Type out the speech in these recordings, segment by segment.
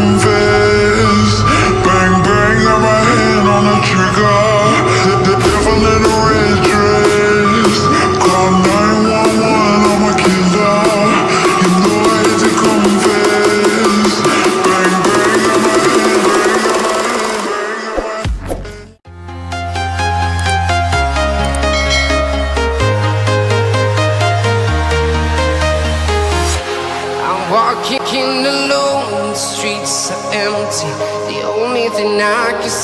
over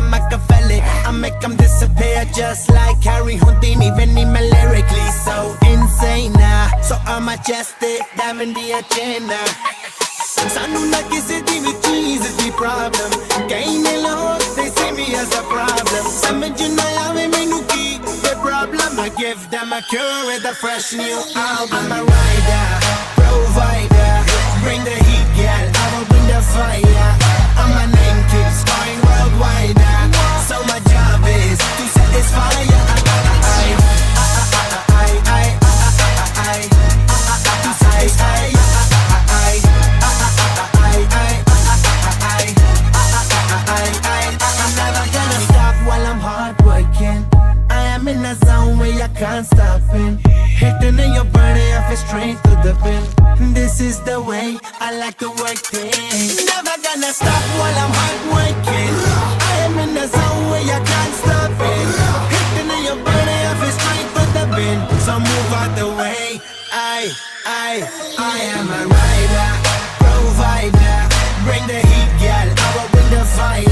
call me Mr. Machiavelli. I make them disappear just like Harry Houdini. Even me lyrically so insane now. So I'm majestic, diving the agenda. ਸਾਨੂੰ ਨਾ ਕਿਸੇ ਦੀ ਵੀ ਚੀਜ਼ ਦੀ problem ਕਈ ਨੇ ਲੋਕ they see me as a problem ਸਮਝ ਨਾ ਆਵੇ ਮੈਨੂੰ ਕੀ the problem I give them a cure with a fresh new album I'm a rider A zone where I can't stop in. Hitting in your body, I feel straight to the pin. This is the way I like to work things. Never gonna stop while I'm hard working. I am in a zone where I can't stop it. Hitting in your body, I feel straight to the pin. So move out the way. I, I, I am a rider, provider. Bring the heat, girl. I will bring the fire.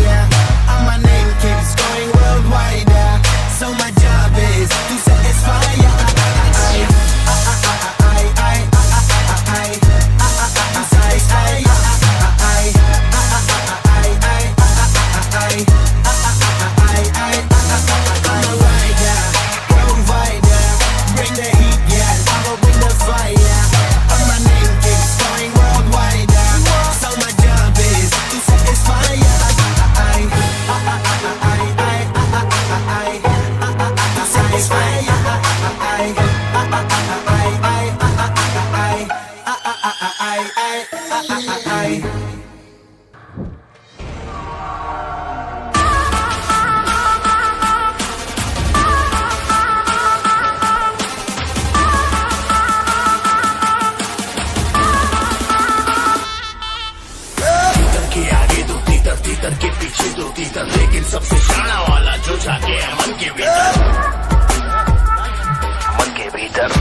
जो जाके है मन के भीतर। मन के भीतर।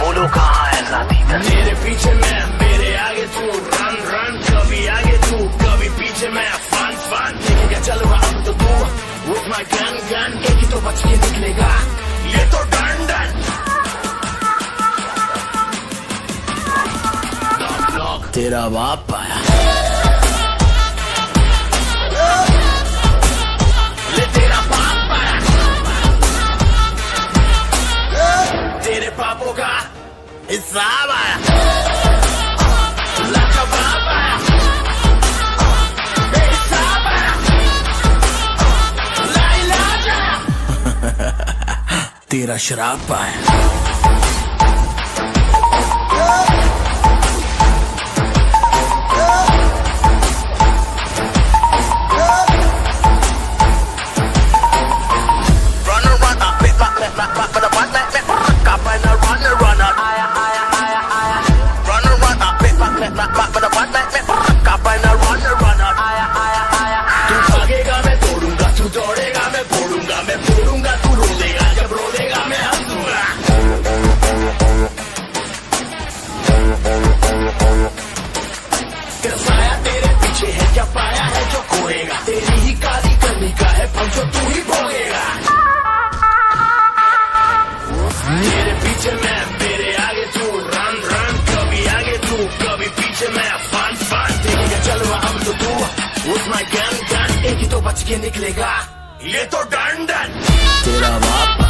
बोलो कहाँ है जातीतर मेरे पीछे मैं मेरे आगे तू। रन रन कभी आगे तू कभी पीछे मैं। फन फन देखेगा चल रहा अब तो तू। विथ माय गन गन एक ही तो बच के निकलेगा ये तो डन डन तेरा बाप आया। आया तेरा शराब पाया जो तू ही बोलेगा मेरे पीछे मैं मेरे आगे तू रन रन कभी आगे तू कभी पीछे मैं फन फन देखेगा चलवा अब तो तू उस माय गन गन एक ही तो बच के निकलेगा ये तो डन डन तेरा बाप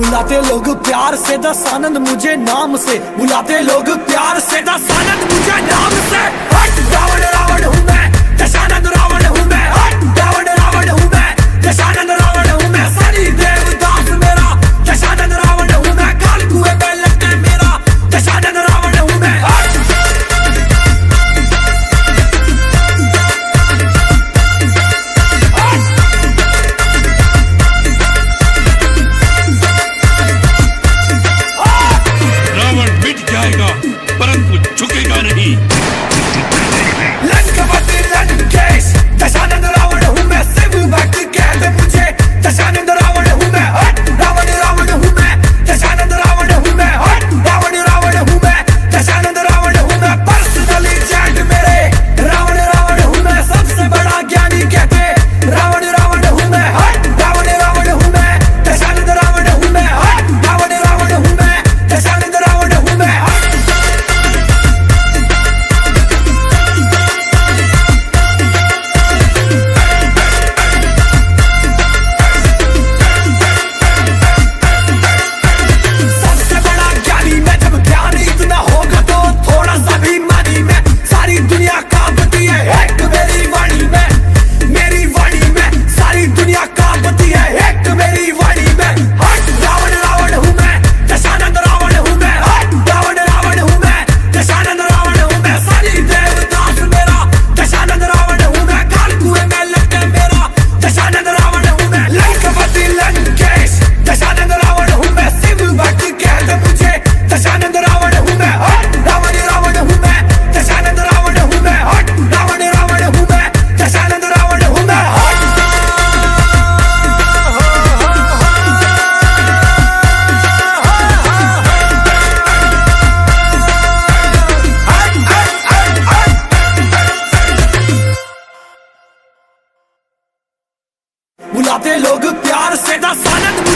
बुलाते लोग प्यार से, दस आनंद मुझे नाम से। बुलाते लोग प्यार से, दस आनंद मुझे नाम से। हट, रावण रावण हूँ मैं, दशानंद, रावण हूँ मैं। रावण रावण हूँ मैं, दशानंद।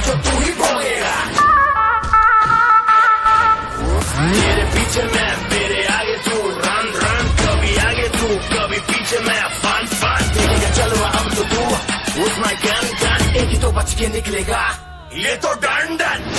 तू ही बोलेगा। तेरे पीछे मैं, मेरे आगे तू। रन रन कभी आगे तू, कभी पीछे मैं। फन फन देखेगा, चलो अब तो तू। उस माय गन तो बच के निकलेगा। ये तो डन डन